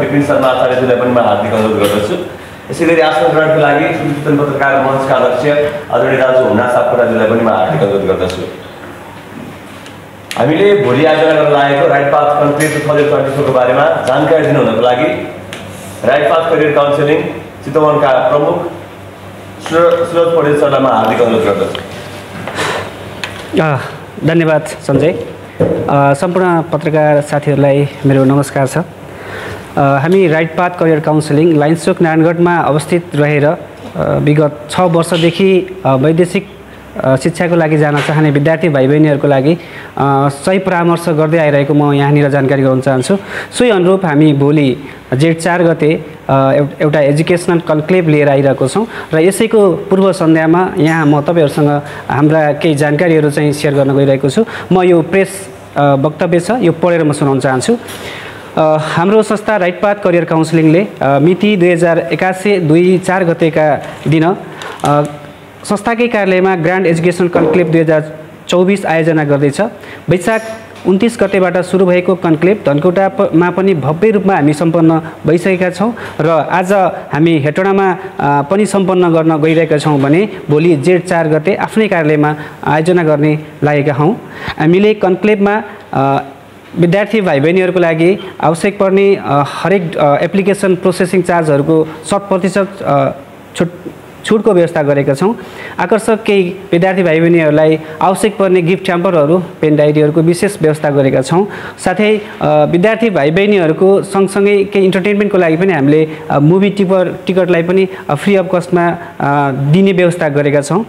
विपिन शर्मा आचार्यजीलाई पनि म हार्दिक अनुरोध गर्दछु। यसै गरी आसन ग्रहणको लागि सूचना पत्रकार मञ्चका अध्यक्ष आदरणीय दाजु हुना सापकोटाजीलाई पनि म हार्दिक अनुरोध गर्दछु। हामीले भोलि आयोजना गर्न लागेको right path concrete two thousand twenty फोरको बारेमा जानकारी दिनु हुनको लागि राइट पाथ करियर काउन्सिलिङ चितवनका प्रमुख सुरज पौडेल सरलाई म हार्दिक अनुरोध गर्दछु। धन्यवाद सञ्जय। सम्पूर्ण पत्रकार साथीहरूलाई मेरो नमस्कार छ। हामी राइट पाथ करियर काउन्सिलिङ लाइन्सचोक नारायणगढमा अवस्थित रहेर विगत छ वर्षदेखि वैदेशिक शिक्षाको लागि जान चाहने विद्यार्थी भाइ बहिनीहरूको लागि सही परामर्श गर्दै आइरहेको म यहाँनिर जानकारी गराउन चाहन्छु। सोही अनुरूप हामी भोलि जेठ चार गते एउटा एजुकेसनल कन्क्लेभ लिएर आइरहेको छौँ र यसैको पूर्व सन्ध्यामा यहाँ म तपाईँहरूसँग हाम्रा केही जानकारीहरू चाहिँ सेयर गर्न गइरहेको छु। म यो प्रेस वक्तव्य छ यो पढेर म सुनाउन चाहन्छु। हाम्रो संस्था राइट पाथ करियर काउन्सिलिङले मिति दुई हजार एकासी दुई चार गतेका दिन संस्थाकै कार्यालयमा ग्रान्ड एजुकेसन कन्क्लेभ दुई हजार चौबिस आयोजना गर्दैछ। वैशाख उन्तिस गतेबाट सुरु भएको कन्क्लेभ धनकुटामा पनि भव्य रूपमा हामी सम्पन्न भइसकेका छौँ र आज हामी हेटौँडामा पनि सम्पन्न गर्न गइरहेका छौँ भने भोलि जेठ चार गते आफ्नै कार्यालयमा आयोजना गर्ने लागेका हौँ। हामीले कन्क्लेभमा विद्यार्थी भाइ बहिनीहरूको लागि आवश्यक पर्ने हरेक एप्लिकेसन प्रोसेसिङ चार्जहरूको शत प्रतिशत छुट छुटको व्यवस्था गरेका छौँ। आकर्षक केही विद्यार्थी भाइ बहिनीहरूलाई आवश्यक पर्ने गिफ्ट ट्याम्परहरू पेन डायरीहरूको विशेष व्यवस्था गरेका छौँ। साथै विद्यार्थी भाइ बहिनीहरूको सँगसँगै केही इन्टरटेनमेन्टको लागि पनि हामीले मुभी टिपर टिकटलाई पनि फ्री अफ कस्टमा दिने व्यवस्था गरेका छौँ।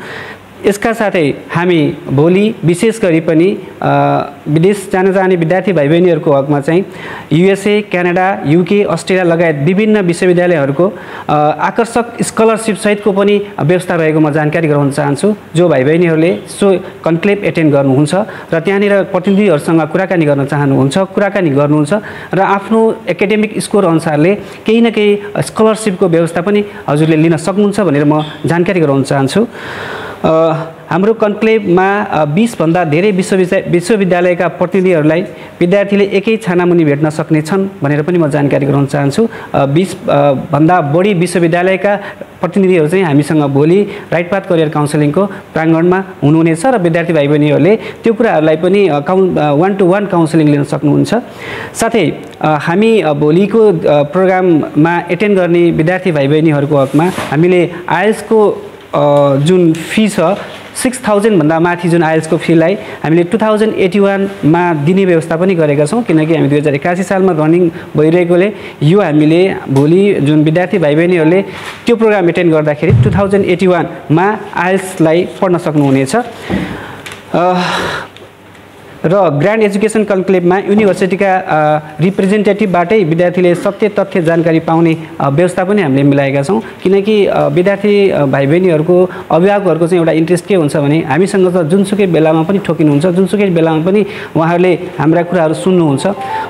यसका साथै हामी भोलि विशेष गरी पनि विदेश जान चाहने विद्यार्थी भाइ बहिनीहरूको हकमा चाहिँ युएसए क्यानाडा युके अस्ट्रेलिया लगायत विभिन्न विश्वविद्यालयहरूको आकर्षक स्कलरसिप सहितको पनि व्यवस्था रहेको म जानकारी गराउन चाहन्छु। जो भाइ बहिनीहरूले सो कन्क्लेभ एटेन्ड गर्नुहुन्छ र त्यहाँनिर प्रतिनिधिहरूसँग कुराकानी गर्न चाहनुहुन्छ कुराकानी गर्नुहुन्छ र आफ्नो एकाडेमिक स्कोर अनुसारले केही न केही स्कलरसिपको व्यवस्था पनि हजुरले लिन सक्नुहुन्छ भनेर म जानकारी गराउन चाहन्छु। हाम्रो कन्क्लेभमा बिसभन्दा धेरै विश्वविद्या विश्वविद्यालयका प्रतिनिधिहरूलाई विद्यार्थीले एकै छानामुनि भेट्न सक्नेछन् भनेर पनि म जानकारी गराउन चाहन्छु। बिस भन्दा बढी विश्वविद्यालयका प्रतिनिधिहरू चाहिँ हामीसँग भोलि राइट पाथ करियर काउन्सिलिङको प्राङ्गणमा हुनुहुनेछ र विद्यार्थी भाइ बहिनीहरूले त्यो कुराहरूलाई पनि काउन् वान टु वान काउन्सिलिङ लिन सक्नुहुन्छ। साथै हामी भोलिको प्रोग्राममा एटेन्ड गर्ने विद्यार्थी भाइ बहिनीहरूको हकमा हामीले अ, जुन फी छ सिक्स थाउजन्डभन्दा माथि जुन आइएल्सको फीलाई हामीले टु थाउजन्ड एटी वानमा दिने व्यवस्था पनि गरेका छौँ किनकि हामी दुई हजार एकासी सालमा रनिङ भइरहेकोले यो हामीले भोलि जुन विद्यार्थी भाइ बहिनीहरूले त्यो प्रोग्राम एटेन्ड गर्दाखेरि टु थाउजन्ड एटी वानमा आइएल्सलाई पढ्न सक्नुहुनेछ। र ग्रान्ड एजुकेसन कन्क्लेभमा युनिभर्सिटीका रिप्रेजेन्टेटिभबाटै विद्यार्थीले सत्य तथ्य जानकारी पाउने व्यवस्था पनि हामीले मिलाएका छौँ। किनकि विद्यार्थी भाइ बहिनीहरूको अभिभावकहरूको चाहिँ एउटा इन्ट्रेस्ट के हुन्छ भने हामीसँग त जुनसुकै बेलामा पनि ठोकिनुहुन्छ जुनसुकै बेलामा पनि उहाँहरूले हाम्रा कुराहरू सुन्नुहुन्छ।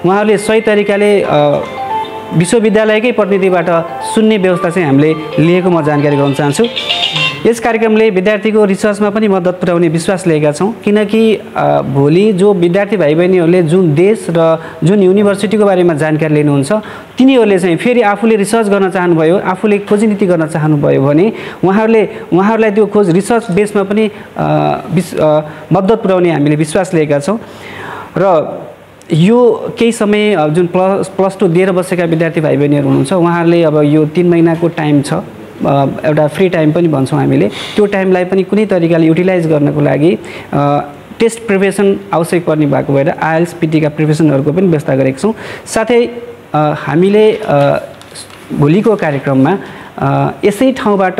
उहाँहरूले सही तरिकाले विश्वविद्यालयकै प्रतिनिधिबाट सुन्ने व्यवस्था चाहिँ हामीले लिएको म जानकारी गराउन चाहन्छु। यस कार्यक्रमले विद्यार्थीको रिसर्चमा पनि मद्दत पुर्याउने विश्वास लिएका छौँ। किनकि भोलि जो विद्यार्थी भाइ बहिनीहरूले जुन देश र जुन युनिभर्सिटीको बारेमा जानकारी लिनुहुन्छ तिनीहरूले चाहिँ फेरि आफूले रिसर्च गर्न चाहनुभयो आफूले खोजनीति गर्न चाहनुभयो भने उहाँहरूले उहाँहरूलाई त्यो खोज रिसर्च बेसमा पनि अ, मद्दत पुर्याउने हामीले विश्वास लिएका छौँ। र यो केही समय जुन प्लस प्लस टू दिएर बसेका विद्यार्थी भाइ बहिनीहरू हुनुहुन्छ उहाँहरूले अब यो तिन महिनाको टाइम छ। एउटा फ्री टाइम पनि भन्छौँ हामीले। त्यो टाइमलाई पनि कुनै तरिकाले युटिलाइज गर्नको लागि टेस्ट प्रिपेरेसन आवश्यक पर्ने भएको भएर आइएल्स पिटीका प्रिपेरेसनहरूको पनि व्यवस्था गरेका छौँ। साथै हामीले भोलिको कार्यक्रममा यसै ठाउँबाट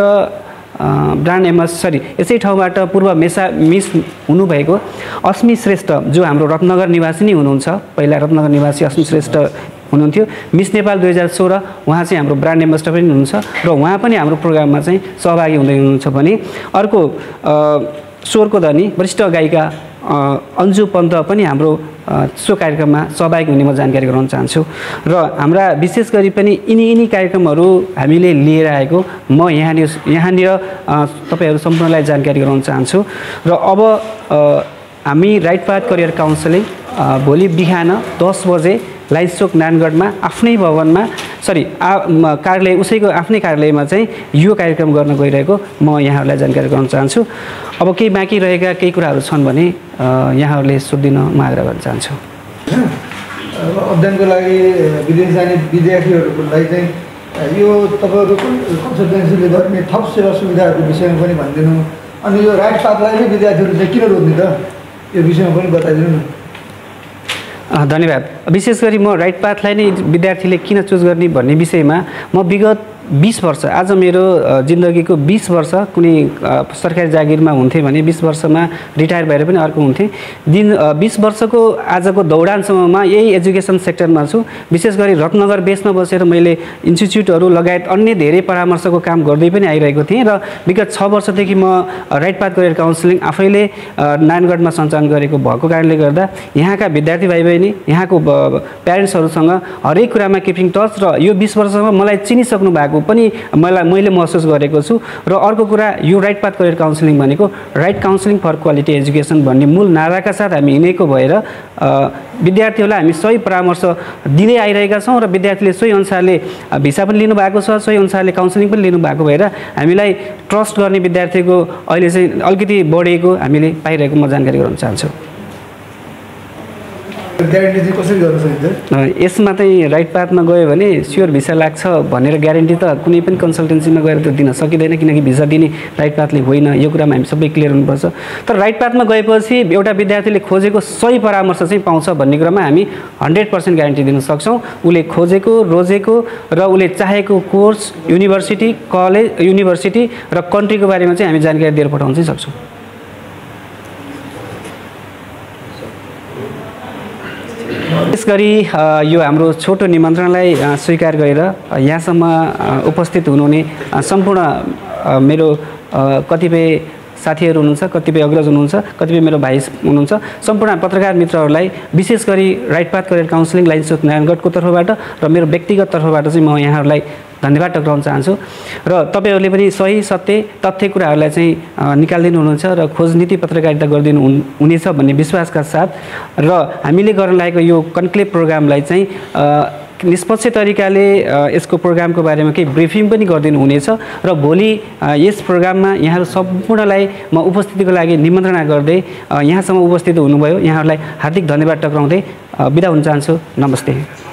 ब्रान्ड एमएस सरी यसै ठाउँबाट पूर्व मेसा मिस हुनुभएको अस्मी श्रेष्ठ जो हाम्रो रत्नगर निवासी नै हुनुहुन्छ पहिला रत्नगर निवासी अस्मी श्रेष्ठ हुनुहुन्थ्यो। मिस नेपाल दुई हजार सोह्र उहाँ चाहिँ हाम्रो ब्रान्ड एम्बेसडर पनि हुनुहुन्छ र उहाँ पनि हाम्रो प्रोग्राममा चाहिँ सहभागी हुँदै हुनुहुन्छ भने अर्को स्वरको धनी वरिष्ठ गायिका अन्जु पन्त पनि हाम्रो सो कार्यक्रममा सहभागी हुने म जानकारी गराउन चाहन्छु। र हाम्रा विशेष गरी पनि यिनी यिनी कार्यक्रमहरू हामीले लिएर आएको म यहाँनिर यहाँनिर तपाईँहरू सम्पूर्णलाई जानकारी गराउन चाहन्छु। र अब हामी राइट पाथ करियर काउन्सिलिङ भोलि बिहान दस बजे लाइन्सचोक नारायणगढमा आफ्नै भवनमा सरी आ कार्यालय उसैको आफ्नै कार्यालयमा चाहिँ यो कार्यक्रम गर्न गइरहेको म यहाँहरूलाई जानकारी गराउन चाहन्छु। अब केही बाँकी रहेका केही कुराहरू छन् भने यहाँहरूले सोधिदिन म आग्रह गर्न चाहन्छु। अध्ययनको लागि विदेश जाने विद्यार्थीहरूको लागि चाहिँ यो तपाईँहरू कन्सल्टेन्सीले गर्ने थप सेवा सुविधाहरूको विषयमा पनि भनिदिनु। अनि यो राइट पाथलाई नै विद्यार्थीहरू चाहिँ किन रोज्ने त? यो विषयमा पनि बताइदिनु न। धन्यवाद। विशेष गरी म राइट पाथलाई नै विद्यार्थीले किन चुज गर्ने भन्ने विषयमा म विगत बिस वर्ष आज मेरो जिन्दगीको बिस वर्ष कुनै सरकारी जागिरमा हुन्थेँ भने बिस वर्षमा रिटायर भएर पनि अर्को हुन्थेँ। दिन बिस वर्षको आजको दौडानसम्ममा यही एजुकेसन सेक्टरमा छु। विशेष गरी रत्नगर बेसमा बसेर मैले इन्स्टिच्युटहरू लगायत अन्य धेरै परामर्शको काम गर्दै पनि आइरहेको थिएँ र विगत छ वर्षदेखि म राइट पाथ करियर काउन्सिलिङ आफैले नारायणगढमा सञ्चालन गरेको भएको कारणले गर्दा यहाँका विद्यार्थी भाइ बहिनी यहाँको प्यारेन्ट्सहरूसँग हरेक कुरामा किपिङ टच र यो बिस वर्षमा मलाई चिनिसक्नु भएको पनि मलाई मैले महसुस गरेको छु। र अर्को कुरा यो राइट पाथ करियर काउन्सिलिङ भनेको right counselling for quality education भन्ने मूल नाराका साथ हामी हिँडेको भएर विद्यार्थीहरूलाई हामी सही परामर्श दिँदै आइरहेका छौँ र विद्यार्थीले सोही अनुसारले भिसा पनि लिनुभएको छ सोही अनुसारले काउन्सिलिङ पनि लिनुभएको भएर हामीलाई ट्रस्ट गर्ने विद्यार्थीको अहिले चाहिँ अलिकति बढेको हामीले पाइरहेको म जानकारी गराउन चाहन्छु ग्यारेन्टी चाहिँ कसरी गर्न सकिन्छ अ, यसमा चाहिँ राइट पाथमा गयो भने स्योर भिसा लाग्छ भनेर ग्यारेन्टी त कुनै पनि कन्सल्टेन्सीमा गएर त दिन सकिँदैन किनकि भिसा दिने राइट पाथले होइन यो कुरामा हामी सबै क्लियर हुनुपर्छ। तर राइट पाथमा गएपछि एउटा विद्यार्थीले खोजेको सही परामर्श चाहिँ पाउँछ भन्ने कुरामा हामी हन्ड्रेड पर्सेन्ट ग्यारेन्टी दिन सक्छौँ। उसले खोजेको रोजेको र उसले चाहेको कोर्स युनिभर्सिटी कलेज युनिभर्सिटी र कन्ट्रीको बारेमा चाहिँ हामी जानकारी दिएर पठाउन चाहिँ सक्छौँ। विशेष गरी यो हाम्रो छोटो निमन्त्रणलाई स्वीकार गरेर यहाँसम्म उपस्थित हुनुहुने सम्पूर्ण मेरो कतिपय साथीहरू हुनुहुन्छ कतिपय अग्रज हुनुहुन्छ कतिपय मेरो भाइ हुनुहुन्छ सम्पूर्ण पत्रकार मित्रहरूलाई विशेष गरी right path career counselling line सोच नारायणगढको तर्फबाट र मेरो व्यक्तिगत तर्फबाट चाहिँ म यहाँहरूलाई धन्यवाद टक्राउन चाहन्छु। र तपाईँहरूले पनि सही सत्य तथ्य कुराहरूलाई चाहिँ निकालिदिनु हुनुहुन्छ र खोज नीति पत्रकारिता गरिदिनु हुन्- हुनेछ भन्ने विश्वासका साथ। र हामीले गर्न लागेको यो कन्क्लेभ प्रोग्रामलाई चाहिँ निष्पक्ष तरिकाले यसको प्रोग्रामको बारेमा केही ब्रिफिङ पनि गरिदिनु हुनेछ र भोलि यस प्रोग्राममा यहाँहरू सम्पूर्णलाई म उपस्थितिको लागि निमन्त्रणा गर्दै यहाँसम्म उपस्थित हुनुभयो। यहाँहरूलाई हार्दिक धन्यवाद टक्राउँदै बिदा हुन चाहन्छु। नमस्ते।